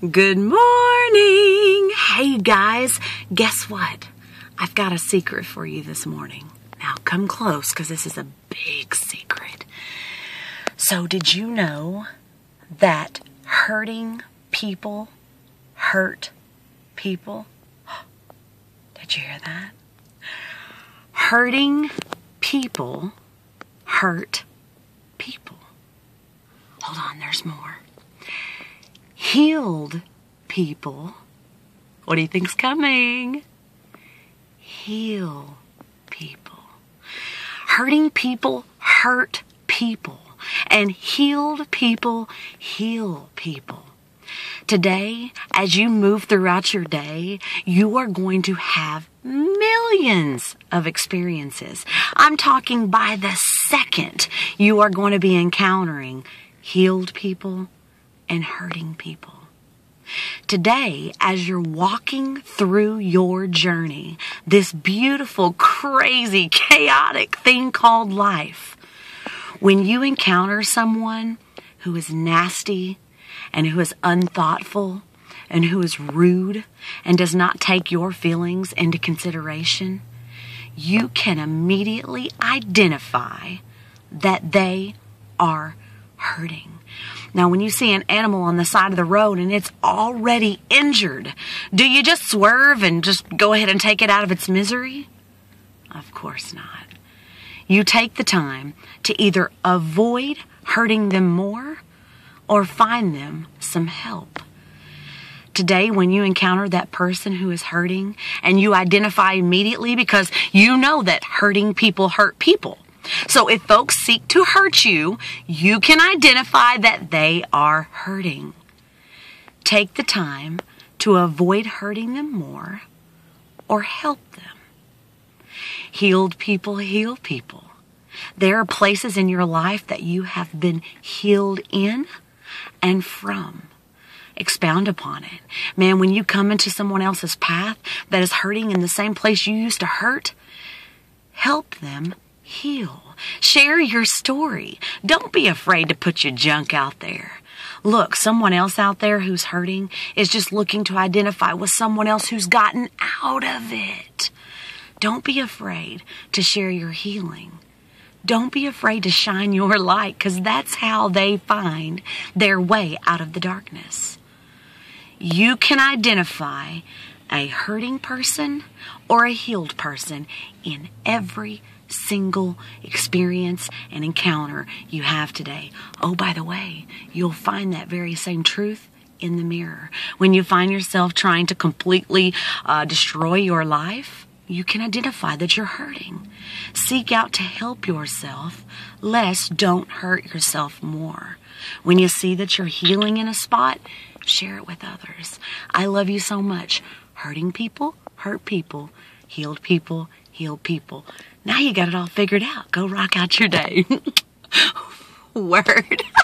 Good morning. Hey guys, guess what? I've got a secret for you this morning. Now come close because this is a big secret. So, did you know that hurting people hurt people? Did you hear that? Hurting people hurt people. Hold on, there's more. Healed people, what do you think's coming? Heal people. Hurting people hurt people, and healed people heal people. Today, as you move throughout your day, you are going to have millions of experiences. I'm talking by the second you are going to be encountering healed people and hurting people. Today, as you're walking through your journey, this beautiful, crazy, chaotic thing called life, when you encounter someone who is nasty and who is unthoughtful and who is rude and does not take your feelings into consideration, you can immediately identify that they are hurting. Now, when you see an animal on the side of the road and it's already injured, do you just swerve and just go ahead and take it out of its misery? Of course not. You take the time to either avoid hurting them more or find them some help. Today, when you encounter that person who is hurting and you identify immediately because you know that hurting people hurt people. So if folks seek to hurt you, you can identify that they are hurting. Take the time to avoid hurting them more or help them. Healed people heal people. There are places in your life that you have been healed in and from. Expound upon it. Man, when you come into someone else's path that is hurting in the same place you used to hurt, help them heal. Share your story. Don't be afraid to put your junk out there. Look, someone else out there who's hurting is just looking to identify with someone else who's gotten out of it. Don't be afraid to share your healing. Don't be afraid to shine your light because that's how they find their way out of the darkness. You can identify a hurting person or a healed person in every single experience and encounter you have today. Oh, by the way, you'll find that very same truth in the mirror. When you find yourself trying to completely uh, destroy your life, you can identify that you're hurting. Seek out to help yourself, less don't hurt yourself more. When you see that you're healing in a spot, share it with others. I love you so much. Hurting people, hurt people. Healed people, heal people. Now you got it all figured out. Go rock out your day. Word.